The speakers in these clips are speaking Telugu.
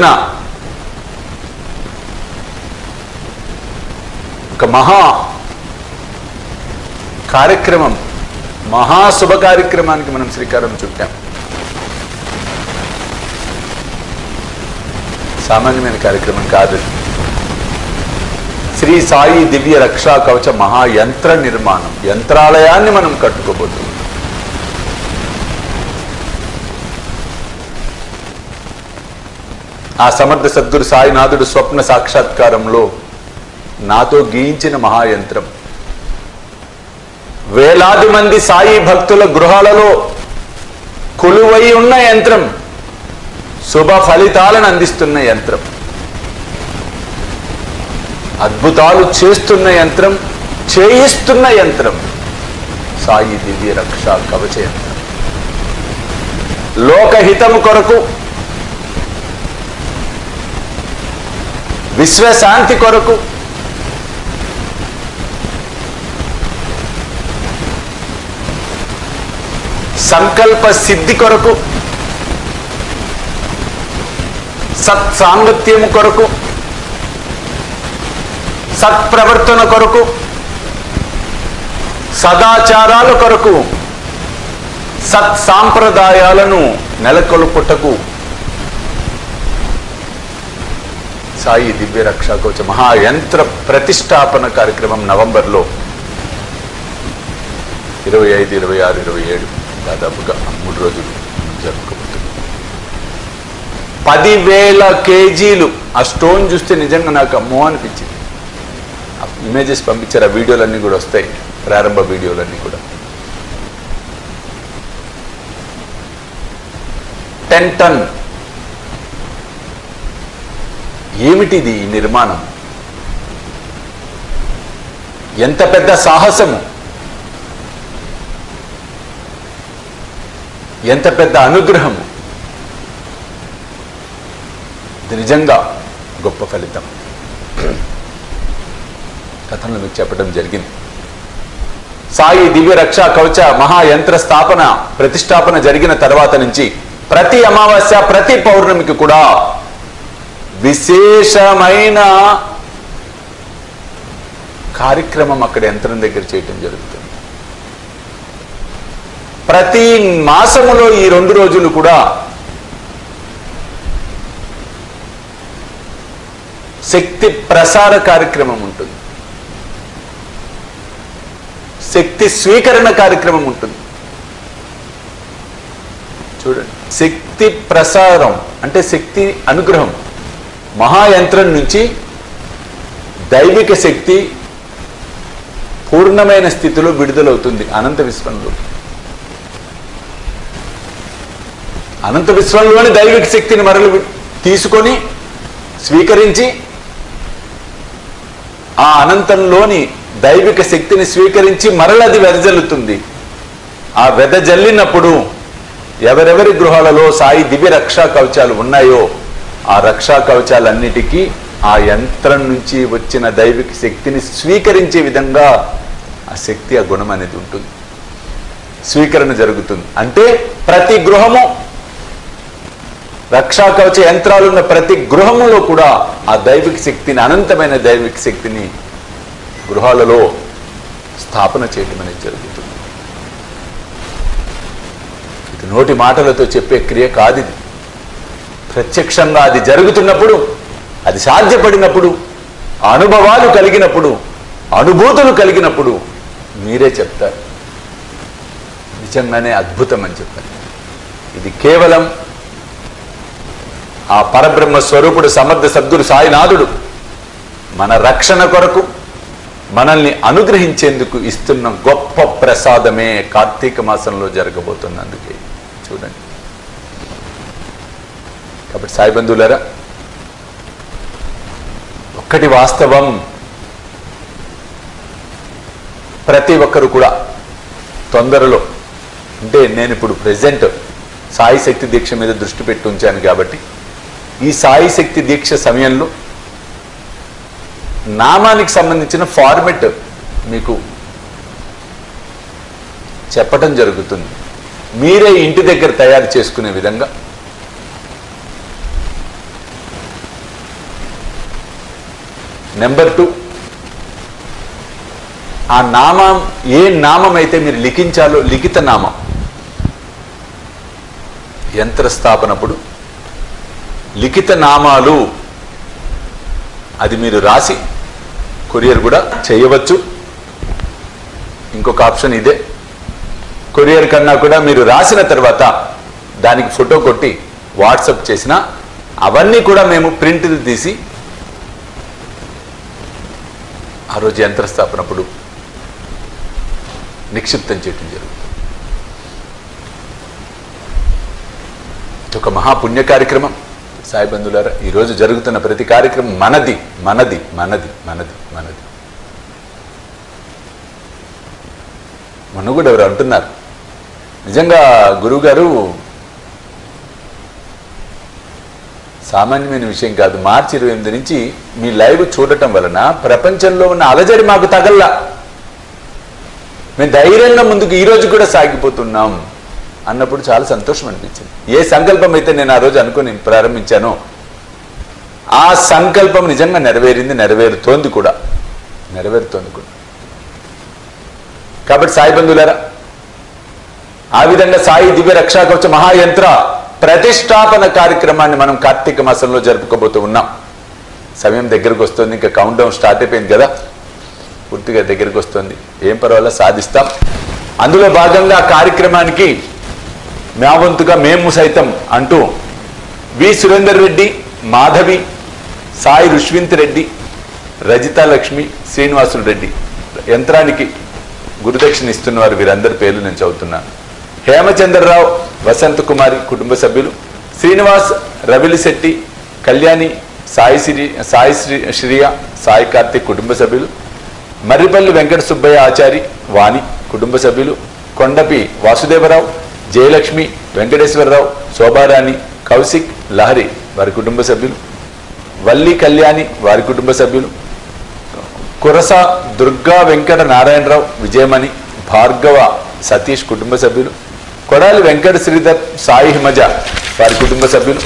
ఎత్తున ఒక మహా కార్యక్రమం మహా శుభ కార్యక్రమానికి మనం శ్రీకారం చుట్టాం. సామాన్యమైన కార్యక్రమం కాదు. శ్రీ సాయి దివ్య రక్షా కవచ మహాయంత్ర నిర్మాణం యంత్రాలయాన్ని మనం కట్టుకోబోతున్నాం. ఆ సమర్థ సద్గురు సాయినాథుడు స్వప్న సాక్షాత్కారంలో నాతో గీయించిన మహాయంత్రం. వేలాది మంది సాయి భక్తుల గృహాలలో కొలువై ఉన్న యంత్రం శుభ ఫలితాలను అందిస్తున్న యంత్రం. అద్భుతాలు చేస్తున్న యంత్రం చేయిస్తున్న యంత్రం. సాయి దివ్య రక్ష కవచ యంత్రం. లోకహితము కొరకు విశ్వశాంతి కొరకు. సంకల్ప సిద్ధి కొరకు. సత్సాంగత్యము కొరకు. సత్ప్రవర్తన కొరకు. సదాచారాల కొరకు. సత్ సాంప్రదాయాలను నెలకొల్పుటకు. సాయి దివ్య రక్షా కవచ మహాయంత్ర ప్రతిష్టాపన కార్యక్రమం నవంబర్లో ఇరవై ఐదు ఇరవై ఆరు ఇరవై ఏడు. దాదాపుగా మూడు రోజులు జరుపుకోబోతుంది పదివేల కేజీలు. ఆ స్టోన్ చూస్తే నిజంగా నాకు అమ్మో అనిపించింది. ఇమేజెస్ పంపించారు ఆ వీడియోలన్నీ కూడా వస్తాయి. ప్రారంభ వీడియోలన్నీ కూడా. Ten ton. ఏమిటిది ఈ నిర్మాణం? ఎంత పెద్ద సాహసము? ఎంత పెద్ద అనుగ్రహము? ఇది నిజంగా గొప్ప ఫలితం. కథను మీకు చెప్పడం జరిగింది. సాయి దివ్య రక్షా కవచ మహాయంత్ర స్థాపన ప్రతిష్టాపన జరిగిన తర్వాత నుంచి ప్రతి అమావాస్య ప్రతి పౌర్ణమికి కూడా విశేషమైన కార్యక్రమం అక్కడ యంత్రం దగ్గర చేయటం జరుగుతుంది. ప్రతి మాసములో ఈ రెండు రోజులు కూడా శక్తి ప్రసార కార్యక్రమం ఉంటుంది. శక్తి స్వీకరణ కార్యక్రమం ఉంటుంది. చూడండి శక్తి ప్రసారం అంటే శక్తి అనుగ్రహం. మహాయంత్రం నుంచి దైవిక శక్తి పూర్ణమైన స్థితిలో విడుదలవుతుంది. అనంత విశ్వంలో. అనంత విశ్వంలోని దైవిక శక్తిని మరలు తీసుకొని స్వీకరించి ఆ అనంతంలోని దైవిక శక్తిని స్వీకరించి మరలది వెదజల్లుతుంది. ఆ వెదజల్లినప్పుడు ఎవరెవరి గృహాలలో సాయి దివ్య రక్షా కవచాలు ఉన్నాయో ఆ రక్షా కవచాలన్నిటికీ ఆ యంత్రం నుంచి వచ్చిన దైవిక శక్తిని స్వీకరించే విధంగా ఆ శక్తి ఆ గుణం అనేది ఉంటుంది. స్వీకరణ జరుగుతుంది. అంటే ప్రతి గృహము రక్షా కవచ యంత్రాలున్న ప్రతి గృహములో కూడా ఆ దైవిక శక్తిని అనంతమైన దైవిక శక్తిని గృహాలలో స్థాపన చేయడం అనేది జరుగుతుంది. ఇది నోటి మాటలతో చెప్పే క్రియ కాదు ఇది. ప్రత్యక్షంగా అది జరుగుతున్నప్పుడు అది సాధ్యపడినప్పుడు అనుభవాలు కలిగినప్పుడు అనుభూతులు కలిగినప్పుడు మీరే చెప్తారు. నిజంగానే అద్భుతం అని చెప్పారు. ఇది కేవలం ఆ పరబ్రహ్మ స్వరూపుడు సమర్థ సద్గురు సాయినాథుడు మన రక్షణ కొరకు మనల్ని అనుగ్రహించేందుకు ఇస్తున్న గొప్ప ప్రసాదమే కార్తీక మాసంలో జరగబోతున్నందుకే. చూడండి. కాబట్టి సాయి బంధువులరా ఒక్కటి వాస్తవం ప్రతి ఒక్కరు కూడా తొందరలో అంటే నేను ఇప్పుడు ప్రజెంట్ సాయి శక్తి దీక్ష మీద దృష్టి పెట్టి ఉంచాను కాబట్టి ఈ సాయి శక్తి దీక్ష సమయంలో నామానికి సంబంధించిన ఫార్మెట్ మీకు చెప్పటం జరుగుతుంది. మీరే ఇంటి దగ్గర తయారు చేసుకునే విధంగా నెంబర్ టూ ఆ నామం ఏ నామం అయితే మీరు లిఖించాలో లిఖిత నామం. యంత్ర స్థాపనప్పుడు లిఖిత నామాలు అది మీరు రాసి కొరియర్ కూడా చేయవచ్చు. ఇంకొక ఆప్షన్ ఇదే. కొరియర్ కన్నా కూడా మీరు రాసిన తర్వాత దానికి ఫోటో కొట్టి వాట్సప్ చేసిన అవన్నీ కూడా మేము ప్రింట్ తీసి ఆ రోజు యంత్రస్థాపనప్పుడు నిక్షిప్తం చేయటం జరుగుతుంది. ఒక మహాపుణ్య కార్యక్రమం. సాయిబంధులారా ఈరోజు జరుగుతున్న ప్రతి కార్యక్రమం మనది మనది మనది మనది మనది. మొన్న కూడా ఎవరు అంటున్నారు? నిజంగా గురువుగారు సామాన్యమైన విషయం కాదు. మార్చి ఇరవై ఎనిమిది నుంచి మీ లైవ్ చూడటం వలన ప్రపంచంలో ఉన్న అలజడి మాకు తగల్లా. మేము ధైర్యంగా ముందుకు ఈ రోజు కూడా సాగిపోతున్నాం అన్నప్పుడు చాలా సంతోషం అనిపించింది. ఏ సంకల్పం అయితే నేను ఆ రోజు అనుకుని ప్రారంభించానో ఆ సంకల్పం నిజంగా నెరవేరింది నెరవేరుతోంది కూడా. నెరవేరుతోంది కూడా. కాబట్టి సాయి బంధువులారా ఆ విధంగా సాయి దివ్య రక్షా కవచ మహాయంత్ర ప్రతిష్టాపన కార్యక్రమాన్ని మనం కార్తీక మాసంలో జరుపుకోబోతూ ఉన్నాం. సమయం దగ్గరకు వస్తుంది ఇంకా కౌంట్ డౌన్ స్టార్ట్ అయిపోయింది కదా? పూర్తిగా దగ్గరకు వస్తుంది. ఏం పర్వాలేదు సాధిస్తాం. అందులో భాగంగా ఆ కార్యక్రమానికి మా వంతుగా మేము సైతం అంటూ వి. సురేందర్ రెడ్డి మాధవి సాయి రుష్వింత్ రెడ్డి రజిత లక్ష్మి శ్రీనివాసులు రెడ్డి యంత్రానికి గురుదక్షిణ ఇస్తున్నవారు వీరందరి పేర్లు నేను చదువుతున్నాను. హేమచంద్రరావు వసంత కుమారి కుటుంబ సభ్యులు శ్రీనివాస్ రవిలిశెట్టి కళ్యాణి సాయి శ్రీ సాయి శ్రీ శ్రియ సాయి కార్తిక్ కుటుంబ సభ్యులు మర్రిపల్లి వెంకట సుబ్బయ్య ఆచారి వాణి కుటుంబ సభ్యులు కొండపి వాసుదేవరావు జయలక్ష్మి వెంకటేశ్వరరావు శోభారాణి కౌశిక్ లహరి వారి కుటుంబ సభ్యులు వల్లి కళ్యాణి వారి కుటుంబ సభ్యులు కురస దుర్గా వెంకట నారాయణరావు విజయమణి భార్గవ సతీష్ కుటుంబ సభ్యులు కొడాలి వెంకట శ్రీధర్ సాయి హిమజ వారి కుటుంబ సభ్యులు.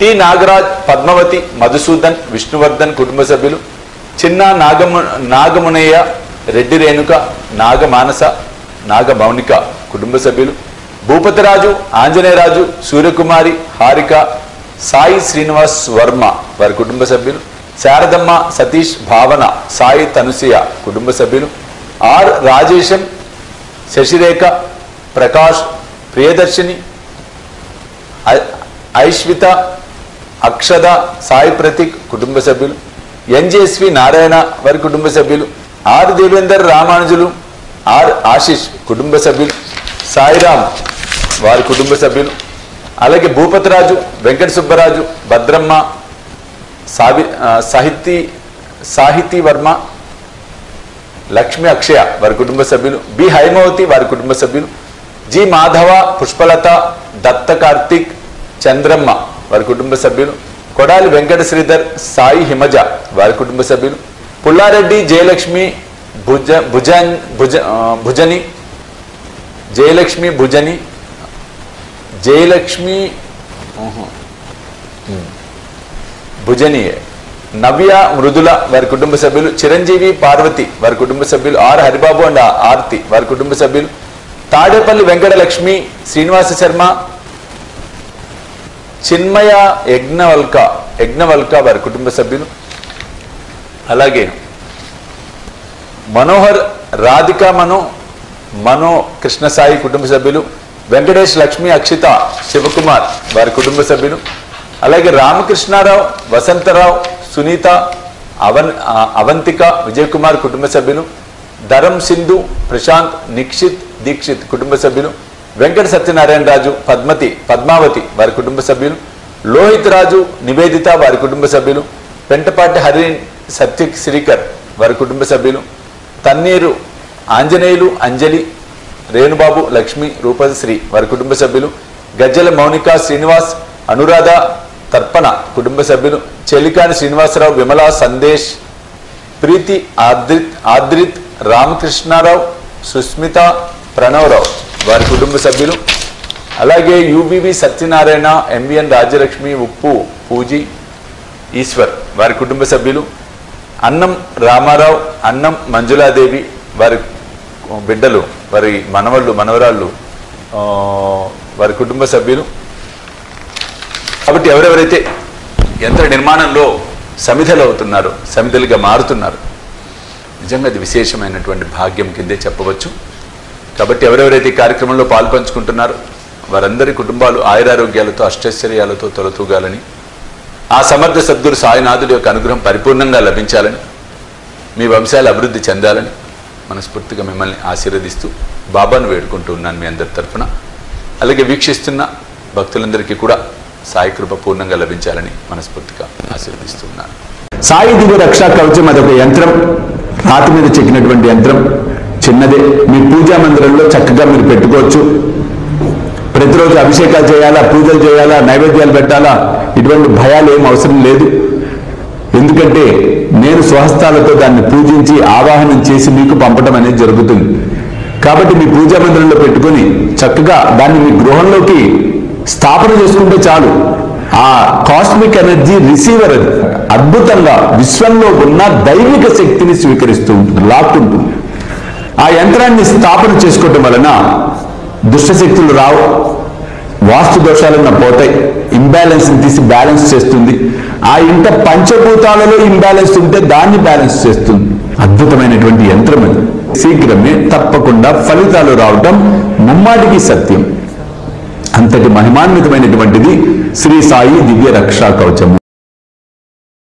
టి. నాగరాజ్ పద్మవతి మధుసూదన్ విష్ణువర్ధన్ కుటుంబ సభ్యులు. చిన్న నాగము నాగమునయ్య రెడ్డి రేణుక నాగమానస నాగమౌనిక కుటుంబ సభ్యులు. భూపతిరాజు ఆంజనేయరాజు సూర్యకుమారి హారిక సాయి శ్రీనివాస్ వర్మ వారి కుటుంబ సభ్యులు. శారదమ్మ సతీష్ భావన సాయి తనుసియ కుటుంబ సభ్యులు. ఆర్. రాజేశం శశిరేఖ ప్రకాష్ ప్రియదర్శిని ఐ- ఐశ్విత అక్షద సాయి ప్రతీక్ కుటుంబ సభ్యులు ఎన్జేస్వి నారాయణ వారి కుటుంబ సభ్యులు are Devender Ramanujulu are Ashish కుటుంబ సభ్యులు సాయిరామ్ వారి కుటుంబ సభ్యులు అలాగే భూపతిరాజు వెంకట సుబ్బరాజు భద్రమ్మ సావి సాహితీ సాహితీ వర్మ లక్ష్మి అక్షయ వారి కుటుంబ సభ్యులు బి హైమవతి వారి కుటుంబ సభ్యులు జి మాధవ పుష్పలత దత్త కార్తిక్ చంద్రమ్మ వారి కుటుంబ సభ్యులు కొడాలి వెంకట శ్రీధర్ సాయి హిమజ వారి కుటుంబ సభ్యులు పుల్లారెడ్డి జయలక్ష్మి భుజ భుజన్ భుజ భుజని జయలక్ష్మి భుజని జయలక్ష్మి భుజని నవ్య మృదుల వారి కుటుంబ సభ్యులు చిరంజీవి పార్వతి వారి కుటుంబ సభ్యులు ఆర్ హరిబాబు అండ్ ఆర్తి వారి కుటుంబ సభ్యులు తాడేపల్లి వెంకటలక్ష్మి శ్రీనివాస శర్మ చిన్మయ యజ్ఞవల్క యజ్ఞవల్క వారి కుటుంబ సభ్యులు. అలాగే మనోహర్ రాధిక మనో మనో కృష్ణసాయి కుటుంబ సభ్యులు వెంకటేష్ లక్ష్మి అక్షిత శివకుమార్ వారి కుటుంబ సభ్యులు. అలాగే రామకృష్ణారావు వసంతరావు సునీత అవన్ అవంతిక విజయ్ కుమార్ కుటుంబ సభ్యులు ధరం సింధు ప్రశాంత్ నిక్షిత్ దీక్షిత్ కుటుంబ సభ్యులు వెంకట సత్యనారాయణ రాజు పద్మతి పద్మావతి వారి కుటుంబ సభ్యులు లోహిత్ రాజు నివేదిత వారి కుటుంబ సభ్యులు పెంటపాటి హరి సత్య శ్రీకర్ వారి కుటుంబ సభ్యులు తన్నీరు ఆంజనేయులు అంజలి రేణుబాబు లక్ష్మి రూపశ్రీ వారి కుటుంబ సభ్యులు గజ్జల మౌనిక శ్రీనివాస్ అనురాధ తర్పణ కుటుంబ సభ్యులు చెలికాని శ్రీనివాసరావు విమల సందేశ్ ప్రీతి ఆద్రిత్ ఆద్రిత్ రామకృష్ణారావు సుస్మిత ప్రణవరావు వారి కుటుంబ సభ్యులు. అలాగే యూబీబీ సత్యనారాయణ ఎంబీఎన్ రాజ్యలక్ష్మి ఉప్పు పూజీ ఈశ్వర్ వారి కుటుంబ సభ్యులు. అన్నం రామారావు అన్నం మంజులాదేవి వారి బిడ్డలు వారి మనవళ్ళు మనవరాళ్ళు వారి కుటుంబ సభ్యులు. కాబట్టి ఎవరెవరైతే యంత్ర నిర్మాణంలో సమిధలు అవుతున్నారో సమిధలుగా మారుతున్నారు నిజంగా అది విశేషమైనటువంటి భాగ్యం కిందే చెప్పవచ్చు. కాబట్టి ఎవరెవరైతే ఈ కార్యక్రమంలో పాల్పంచుకుంటున్నారో వారందరి కుటుంబాలు ఆయురారోగ్యాలతో అష్టైశ్వర్యాలతో తొలతూగాలని ఆ సమర్థ సద్గురు సాయినాథుడి యొక్క అనుగ్రహం పరిపూర్ణంగా లభించాలని మీ వంశాలు అభివృద్ధి చెందాలని మనస్ఫూర్తిగా మిమ్మల్ని ఆశీర్వదిస్తూ బాబాను వేడుకుంటూ ఉన్నాను మీ అందరి తరఫున. అలాగే వీక్షిస్తున్న భక్తులందరికీ కూడా సాయి కృప పూర్ణంగా లభించాలని మనస్ఫూర్తిగా ఆశీర్వదిస్తున్నాను సాయి దివ్య రక్షా కవచం అదొక యంత్రం. రాతి మీద చెక్కినటువంటి యంత్రం. చిన్నదే. మీ పూజా మందిరంలో చక్కగా మీరు పెట్టుకోవచ్చు. ప్రతిరోజు అభిషేకాలు చేయాలా పూజలు చేయాలా నైవేద్యాలు పెట్టాలా? ఇటువంటి భయాలు ఏం అవసరం లేదు. ఎందుకంటే నేను స్వహస్తాలతో దాన్ని పూజించి ఆవాహనం చేసి మీకు పంపడం అనేది జరుగుతుంది. కాబట్టి మీ పూజా మందిరంలో పెట్టుకొని చక్కగా దాన్ని మీ గృహంలోకి స్థాపన చేసుకుంటే చాలు. ఆ కాస్మిక్ ఎనర్జీ రిసీవర్ అద్భుతంగా విశ్వంలో ఉన్న దైవిక శక్తిని స్వీకరిస్తూ ఉంటుంది లాక్కుంటుంది. ఆ యంత్రాన్ని స్థాపన చేసుకోవటం వలన దుష్టశక్తులు రావు వాస్తు దోషాలన్న పోతాయి. ఇంబ్యాలెన్స్ తీసి బ్యాలెన్స్ చేస్తుంది. ఆ ఇంట పంచభూతాలలో ఇంబ్యాలెన్స్ ఉంటే దాన్ని బ్యాలెన్స్ చేస్తుంది. అద్భుతమైనటువంటి యంత్రం అది. శీఘ్రమే తప్పకుండా ఫలితాలు రావటం ముమ్మాటికి సత్యం. అంతటి మహిమాన్వితమైనటువంటిది శ్రీ సాయి దివ్య రక్షా కవచము.